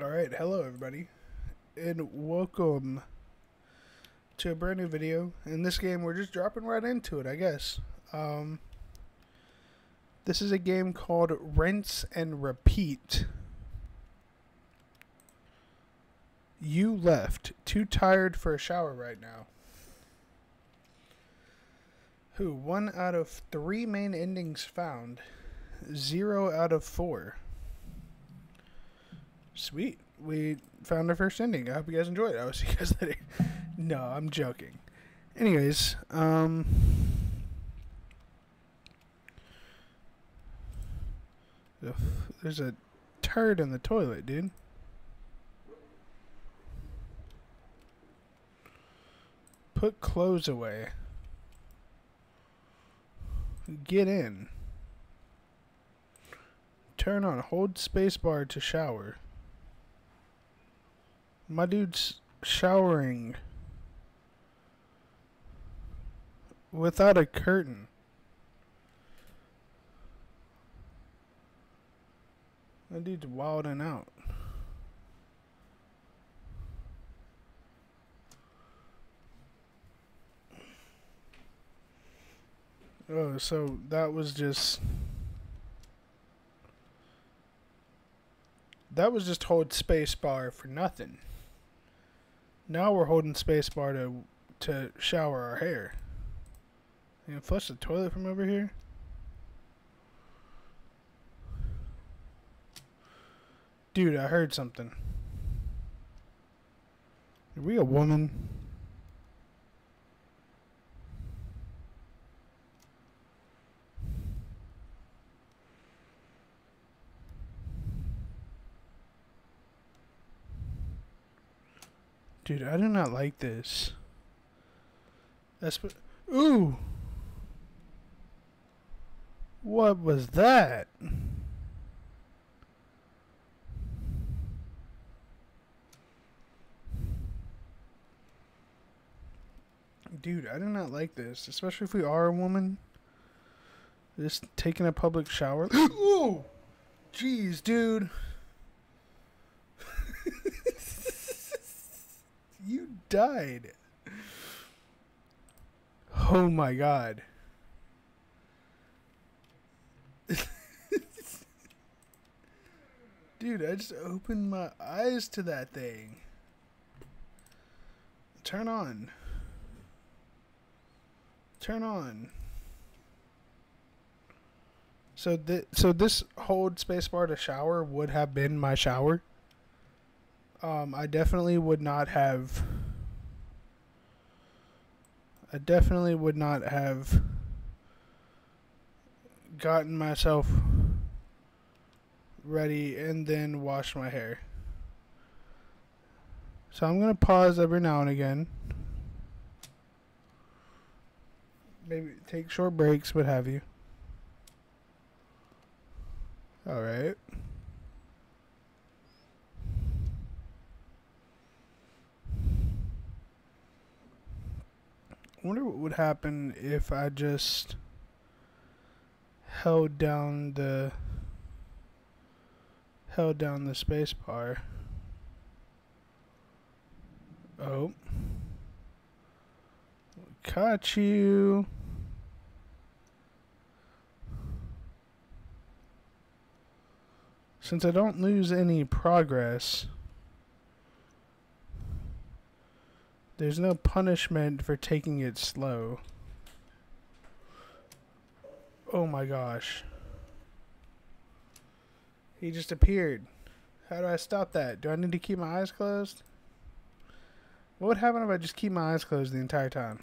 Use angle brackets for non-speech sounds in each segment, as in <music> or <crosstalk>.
All right, hello everybody, and welcome to a brand new video. In this game, we're just dropping right into it, I guess. Um, this is a game called Rinse and Repeat. You left. Too tired for a shower right now. Who? One out of three main endings found. Zero out of four. Sweet. We found our first ending. I hope you guys enjoyed it. I'll see you guys later. no, I'm joking. Anyways, um. There's a turd in the toilet, dude. Put clothes away. Get in. Turn on hold spacebar to shower. My dude's showering without a curtain. My dude's wilding out. Oh, so that was just. That was just hold space bar for nothing. Now we're holding space bar to to shower our hair. Can flush the toilet from over here. Dude, I heard something. Are we a woman? Dude, I do not like this. That's what. Ooh! What was that? Dude, I do not like this, especially if we are a woman. Just taking a public shower. <gasps> Ooh! Jeez, dude. You died. Oh my god. <laughs> Dude, I just opened my eyes to that thing. Turn on. Turn on. So th- so this hold spacebar to shower would have been my shower. Um, I definitely would not have. I definitely would not have gotten myself ready and then washed my hair. So I'm gonna pause every now and again. Maybe take short breaks, what have you. Alright. Wonder what would happen if I just held down the held down the space bar. Oh. Caught you. Since I don't lose any progress, there's no punishment for taking it slow. Oh my gosh. He just appeared. How do I stop that? Do I need to keep my eyes closed? What would happen if I just keep my eyes closed the entire time?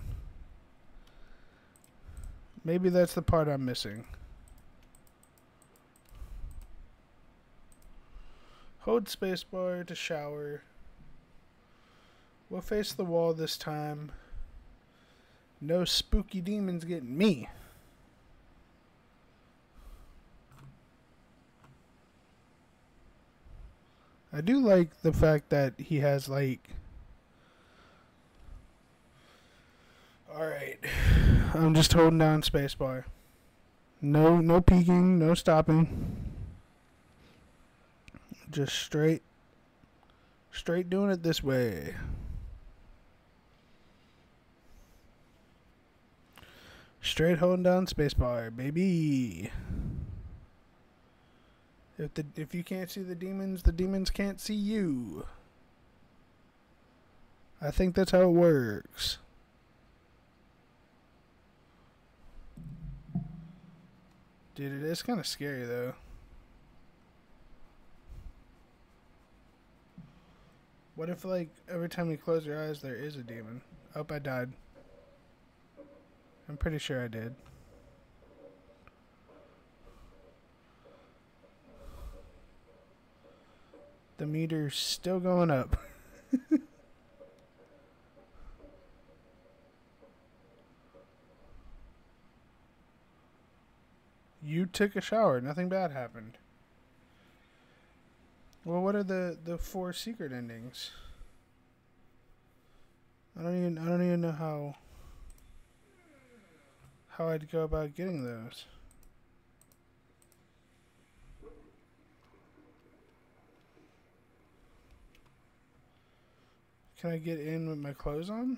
Maybe that's the part I'm missing. Hold spacebar to shower. We'll face the wall this time. No spooky demons getting me. I do like the fact that he has like Alright. I'm just holding down spacebar. No no peeking, no stopping. Just straight Straight doing it this way. Straight holding down spacebar, baby. If the if you can't see the demons, the demons can't see you. I think that's how it works. Dude, it is kind of scary though. What if like every time you close your eyes there is a demon? Oh, I died. I'm pretty sure I did. The meter's still going up. <laughs> you took a shower. Nothing bad happened. Well, what are the the four secret endings? I don't even I don't even know how how I'd go about getting those. Can I get in with my clothes on?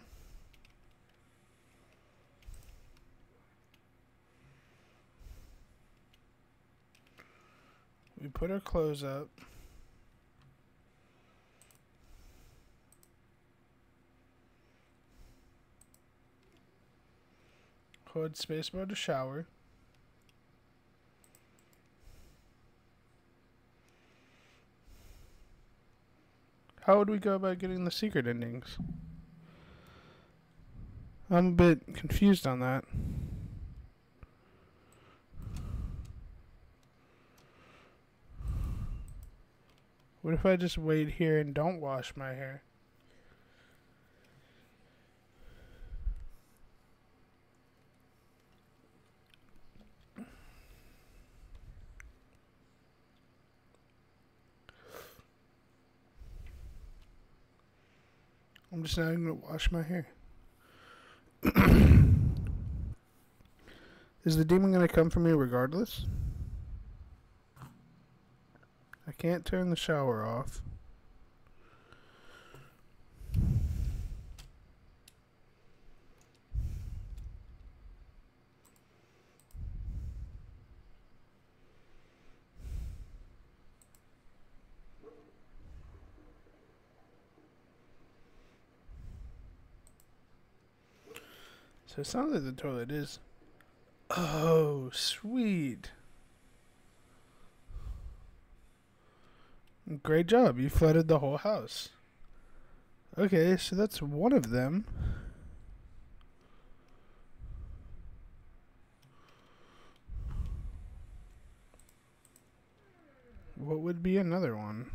We put our clothes up. Hold spacebar to shower. How would we go about getting the secret endings? I'm a bit confused on that. What if I just wait here and don't wash my hair? I'm just not even gonna wash my hair. <coughs> Is the demon gonna come for me regardless? I can't turn the shower off. So it sounds like the toilet is. Oh, sweet. Great job. You flooded the whole house. Okay, so that's one of them. What would be another one?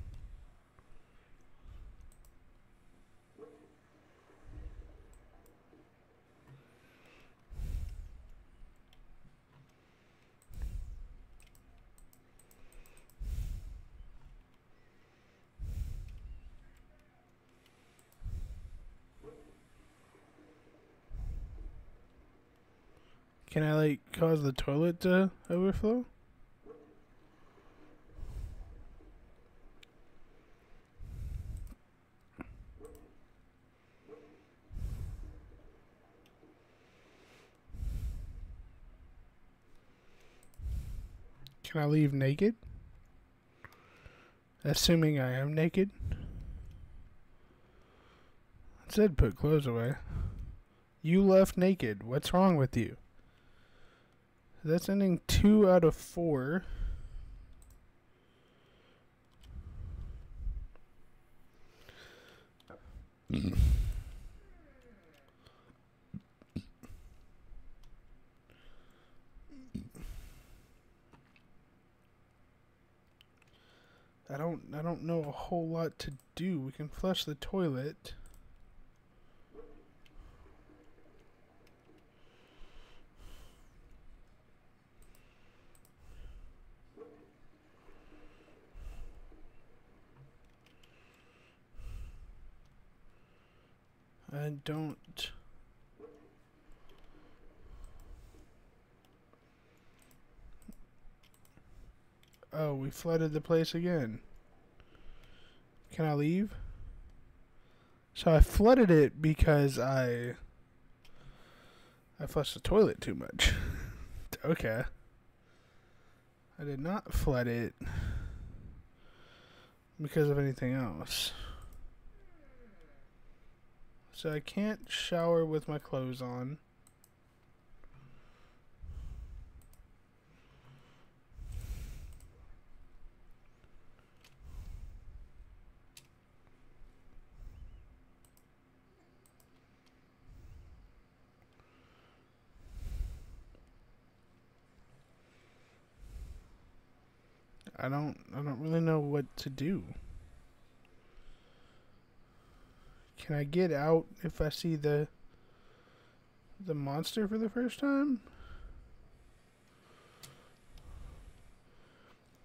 Can I like cause the toilet to overflow? Can I leave naked? Assuming I am naked. It said put clothes away. You left naked. What's wrong with you? That's ending two out of four. I don't I don't know a whole lot to do. We can flush the toilet. I don't. Oh, we flooded the place again. Can I leave? So I flooded it because I I flushed the toilet too much. <laughs> okay. I did not flood it because of anything else. So I can't shower with my clothes on. I don't I don't really know what to do. Can I get out if I see the the monster for the first time?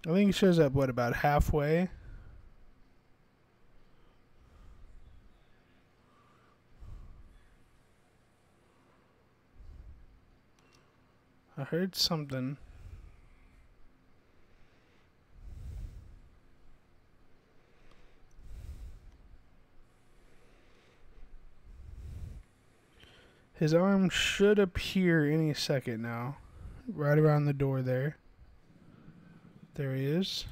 I think it shows up what about halfway? I heard something. His arm should appear any second now. Right around the door there. There he is.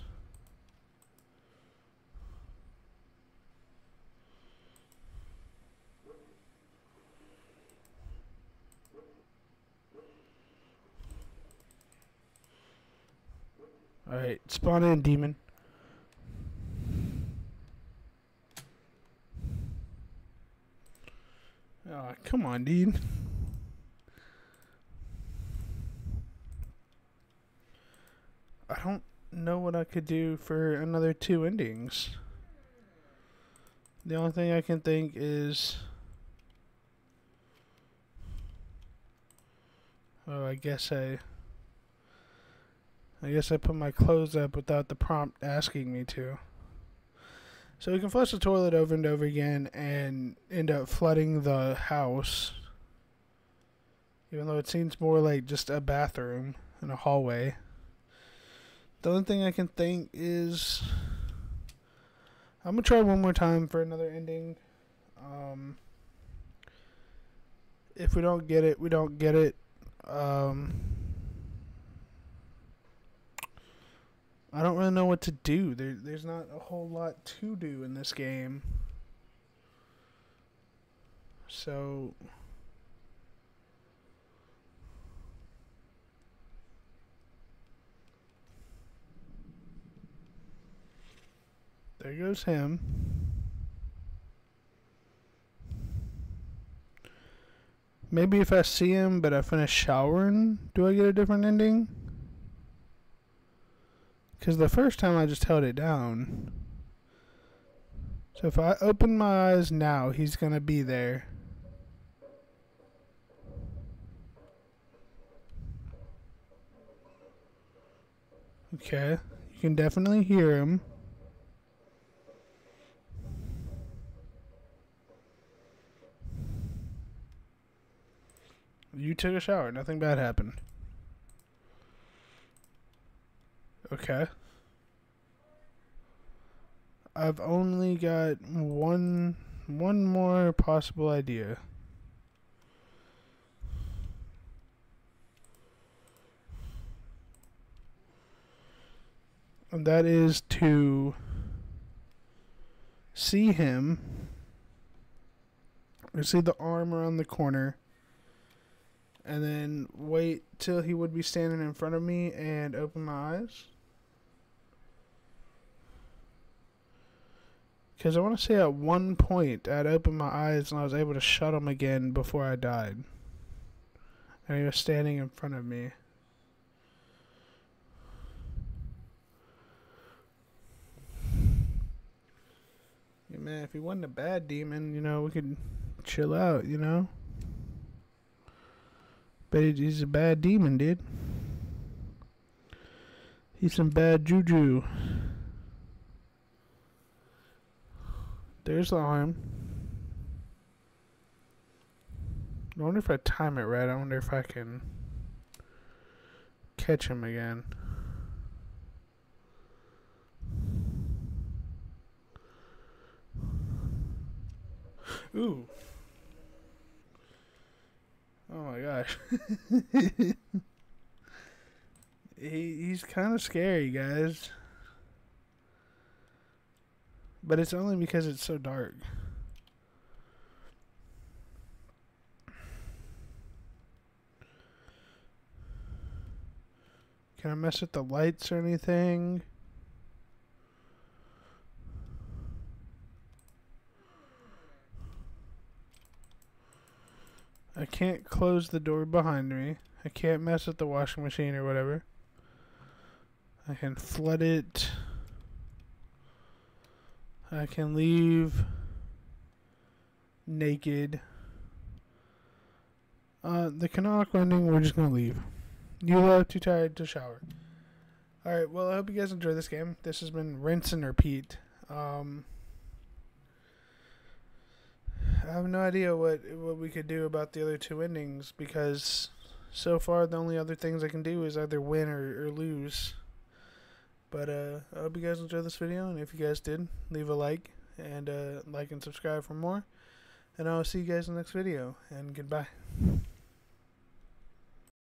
Alright, spawn in, demon. Oh, come on, dude. I don't know what I could do for another two endings. The only thing I can think is. Oh, I guess I. I guess I put my clothes up without the prompt asking me to. So we can flush the toilet over and over again and end up flooding the house. Even though it seems more like just a bathroom and a hallway. The only thing I can think is I'm gonna try one more time for another ending. Um, if we don't get it, we don't get it. Um, I don't really know what to do. There, there's not a whole lot to do in this game. So. There goes him. Maybe if I see him but I finish showering, do I get a different ending? Because the first time I just held it down. So if I open my eyes now, he's going to be there. Okay. You can definitely hear him. You took a shower. Nothing bad happened. Okay. I've only got one one more possible idea. And that is to see him or see the arm around the corner and then wait till he would be standing in front of me and open my eyes. Because I want to say at one point I'd opened my eyes and I was able to shut them again before I died. And he was standing in front of me. Yeah, man, if he wasn't a bad demon, you know, we could chill out, you know? But he's a bad demon, dude. He's some bad juju. There's the arm. I wonder if I time it right. I wonder if I can catch him again. Ooh. Oh my gosh. <laughs> he he's kind of scary, guys. But it's only because it's so dark. Can I mess with the lights or anything? I can't close the door behind me. I can't mess with the washing machine or whatever. I can flood it. I can leave naked. Uh, the canonical ending, we're just gonna leave. You are too tired to shower. Alright, well, I hope you guys enjoy this game. This has been rinse and repeat. Um, I have no idea what what we could do about the other two endings because so far the only other things I can do is either win or, or lose. But uh, I hope you guys enjoyed this video, and if you guys did, leave a like and uh, like and subscribe for more. And I'll see you guys in the next video, and goodbye.